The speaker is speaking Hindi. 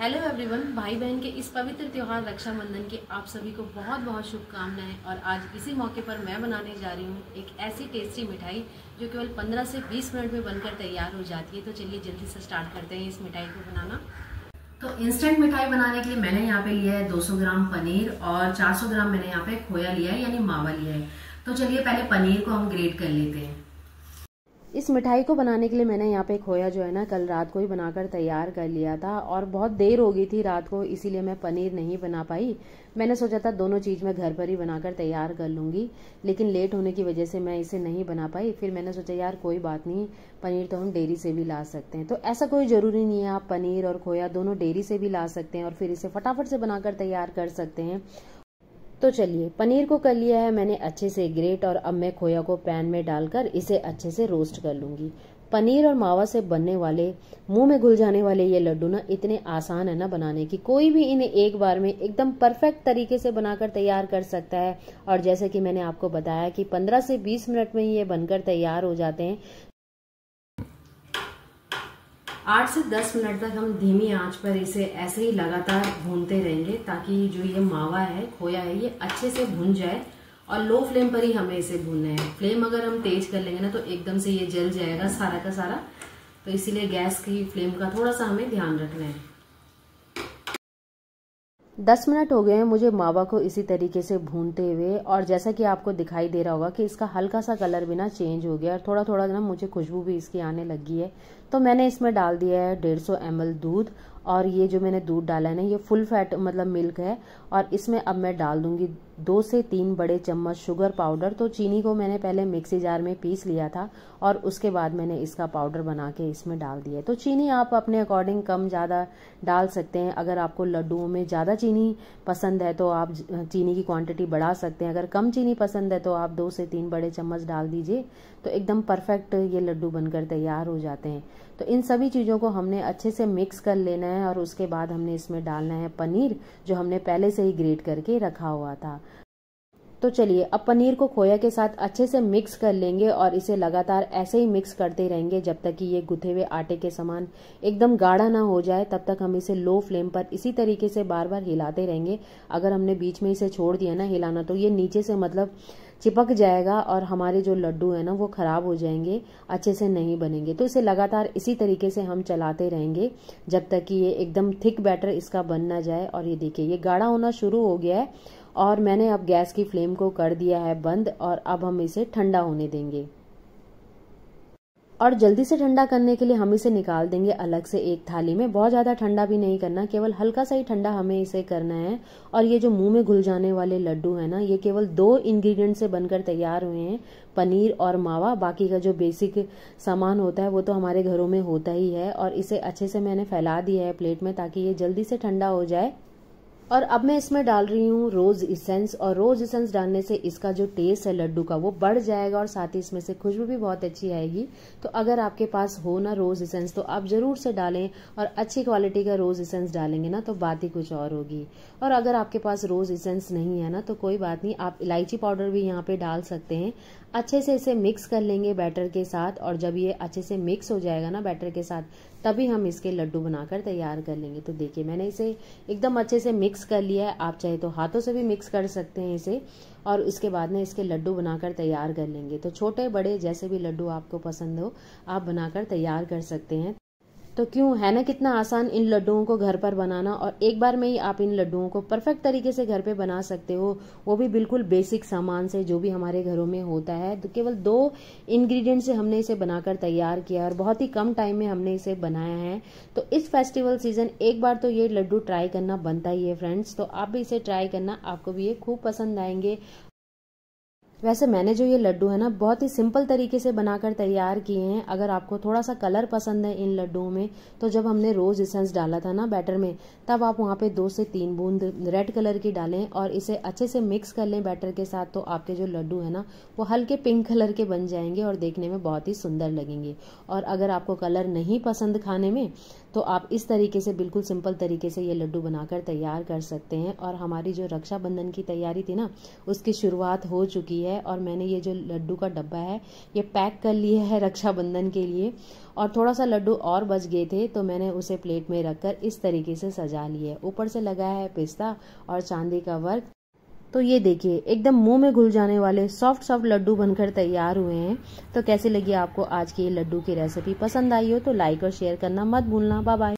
हेलो एवरीवन भाई बहन के इस पवित्र त्यौहार रक्षाबंधन की आप सभी को बहुत बहुत शुभकामनाएँ और आज इसी मौके पर मैं बनाने जा रही हूँ एक ऐसी टेस्टी मिठाई जो केवल 15 से 20 मिनट में बनकर तैयार हो जाती है। तो चलिए जल्दी से स्टार्ट करते हैं इस मिठाई को बनाना। तो इंस्टेंट मिठाई बनाने के लिए मैंने यहाँ पे लिया है 200 ग्राम पनीर और 400 ग्राम मैंने यहाँ पे खोया लिया है, यानी मावा लिया है। तो चलिए पहले पनीर को हम ग्रेट कर लेते हैं। इस मिठाई को बनाने के लिए मैंने यहाँ पे खोया जो है ना, कल रात को ही बनाकर तैयार कर लिया था और बहुत देर हो गई थी रात को, इसीलिए मैं पनीर नहीं बना पाई। मैंने सोचा था दोनों चीज़ मैं घर पर ही बनाकर तैयार कर लूँगी, लेकिन लेट होने की वजह से मैं इसे नहीं बना पाई। फिर मैंने सोचा, यार, कोई बात नहीं, पनीर तो हम डेयरी से भी ला सकते हैं। तो ऐसा कोई ज़रूरी नहीं है, आप पनीर और खोया दोनों डेयरी से भी ला सकते हैं और फिर इसे फटाफट से बनाकर तैयार कर सकते हैं। तो चलिए, पनीर को कर लिया है मैंने अच्छे से ग्रेट और अब मैं खोया को पैन में डालकर इसे अच्छे से रोस्ट कर लूँगी। पनीर और मावा से बनने वाले, मुँह में घुल जाने वाले ये लड्डू ना इतने आसान है ना बनाने की। कोई भी इन्हें एक बार में एकदम परफेक्ट तरीके से बनाकर तैयार कर सकता है। और जैसे कि मैंने आपको बताया कि 15 से 20 मिनट में ये बनकर तैयार हो जाते हैं। आठ से दस मिनट तक हम धीमी आँच पर इसे ऐसे ही लगातार भूनते रहेंगे ताकि जो ये मावा है, खोया है, ये अच्छे से भून जाए और लो फ्लेम पर ही हमें इसे भूनना है। फ्लेम अगर हम तेज कर लेंगे ना तो एकदम से ये जल जाएगा सारा का सारा। तो इसीलिए गैस की फ्लेम का थोड़ा सा हमें ध्यान रखना है। दस मिनट हो गए हैं मुझे मावा को इसी तरीके से भूनते हुए, और जैसा कि आपको दिखाई दे रहा होगा कि इसका हल्का सा कलर भी ना चेंज हो गया, और थोड़ा थोड़ा ना मुझे खुशबू भी इसकी आने लगी है। तो मैंने इसमें डाल दिया है डेढ़ सौ एम दूध और ये जो मैंने दूध डाला है ना, ये फुल फैट मतलब मिल्क है और इसमें अब मैं डाल दूँगी दो से तीन बड़े चम्मच शुगर पाउडर तो चीनी को मैंने पहले मिक्सी जार में पीस लिया था और उसके बाद मैंने इसका पाउडर बना के इसमें डाल दिया तो चीनी आप अपने अकॉर्डिंग कम ज़्यादा डाल सकते हैं। अगर आपको लड्डुओं में ज़्यादा चीनी पसंद है तो आप चीनी की क्वांटिटी बढ़ा सकते हैं। अगर कम चीनी पसंद है तो आप दो से तीन बड़े चम्मच डाल दीजिए। तो एकदम परफेक्ट ये लड्डू बनकर तैयार हो जाते हैं। तो इन सभी चीज़ों को हमने अच्छे से मिक्स कर लेना है। और उसके बाद हमने इसमें डालना है पनीर, जो हमने पहले से ही ग्रेट करके रखा हुआ था। तो चलिए, अब पनीर को खोया के साथ अच्छे से मिक्स कर लेंगे और इसे लगातार ऐसे ही मिक्स करते रहेंगे जब तक कि ये गुथे हुए आटे के समान एकदम गाढ़ा ना हो जाए, तब तक हम इसे लो फ्लेम पर इसी तरीके से बार बार हिलाते रहेंगे। अगर हमने बीच में इसे छोड़ दिया ना हिलाना तो ये नीचे से मतलब चिपक जाएगा और हमारे जो लड्डू है ना, वो खराब हो जाएँगे, अच्छे से नहीं बनेंगे। तो इसे लगातार इसी तरीके से हम चलाते रहेंगे, जब तक कि ये एकदम थिक बैटर इसका बन ना जाए। और ये देखिए, ये गाढ़ा होना शुरू हो गया है और मैंने अब गैस की फ्लेम को कर दिया है बंद और अब हम इसे ठंडा होने देंगे। और जल्दी से ठंडा करने के लिए हम इसे निकाल देंगे अलग से एक थाली में। बहुत ज़्यादा ठंडा भी नहीं करना, केवल हल्का सा ही ठंडा हमें इसे करना है। और ये जो मुँह में घुल जाने वाले लड्डू है ना, ये केवल दो इंग्रेडिएंट से बनकर तैयार हुए हैं, पनीर और मावा। बाकी का जो बेसिक सामान होता है वो तो हमारे घरों में होता ही है और इसे अच्छे से मैंने फैला दिया है प्लेट में ताकि ये जल्दी से ठंडा हो जाए। और अब मैं इसमें डाल रही हूँ रोज इसेंस और रोज इसेंस डालने से इसका जो टेस्ट है लड्डू का वो बढ़ जाएगा और साथ ही इसमें से खुशबू भी बहुत अच्छी आएगी। तो अगर आपके पास हो ना रोज इसेंस तो आप ज़रूर से डालें और अच्छी क्वालिटी का रोज इसेंस डालेंगे ना तो बात ही कुछ और होगी। और अगर आपके पास रोज इसेंस नहीं है ना तो कोई बात नहीं, आप इलायची पाउडर भी यहाँ पे डाल सकते हैं। अच्छे से इसे मिक्स कर लेंगे बैटर के साथ और जब ये अच्छे से मिक्स हो जाएगा ना बैटर के साथ तभी हम इसके लड्डू बनाकर तैयार कर लेंगे। तो देखिए, मैंने इसे एकदम अच्छे से मिक्स कर लिया है। आप चाहे तो हाथों से भी मिक्स कर सकते हैं इसे। और इसके बाद में इसके लड्डू बनाकर तैयार कर लेंगे। तो छोटे, बड़े जैसे भी लड्डू आपको पसंद हो, आप बनाकर तैयार कर सकते हैं। तो क्यों? है ना कितना आसान इन लड्डुओं को घर पर बनाना और एक बार में ही आप इन लड्डुओं को परफेक्ट तरीके से घर पे बना सकते हो। वो भी बिल्कुल बेसिक सामान से जो भी हमारे घरों में होता है। तो केवल दो इंग्रेडिएंट से हमने इसे बनाकर तैयार किया और बहुत ही कम टाइम में हमने इसे बनाया है। तो इस फेस्टिवल सीज़न एक बार तो ये लड्डू ट्राई करना बनता ही है फ्रेंड्स तो आप भी इसे ट्राई करना। आपको भी ये खूब पसंद आएँगे। वैसे मैंने जो ये लड्डू है ना, बहुत ही सिंपल तरीके से बनाकर तैयार किए हैं। अगर आपको थोड़ा सा कलर पसंद है इन लड्डुओं में तो जब हमने रोज इसेंस डाला था ना बैटर में, तब आप वहाँ पे दो से तीन बूंद रेड कलर की डालें और इसे अच्छे से मिक्स कर लें बैटर के साथ तो आपके जो लड्डू है ना, वो हल्के पिंक कलर के बन जाएँगे और देखने में बहुत ही सुंदर लगेंगे। और अगर आपको कलर नहीं पसंद खाने में तो आप इस तरीके से, बिल्कुल सिंपल तरीके से ये लड्डू बनाकर तैयार कर सकते हैं। और हमारी जो रक्षाबंधन की तैयारी थी ना, उसकी शुरुआत हो चुकी है। और मैंने ये जो लड्डू का डब्बा है, ये पैक कर लिया है रक्षाबंधन के लिए। और थोड़ा सा लड्डू और बच गए थे तो मैंने उसे प्लेट में रखकर इस तरीके से सजा लिए ऊपर से लगाया है पिस्ता और चांदी का वर्क। तो ये देखिए, एकदम मुँह में घुल जाने वाले सॉफ्ट सॉफ्ट लड्डू बनकर तैयार हुए हैं। तो कैसे लगी आपको आज की ये लड्डू की रेसिपी पसंद आई हो तो लाइक और शेयर करना मत भूलना। Bye bye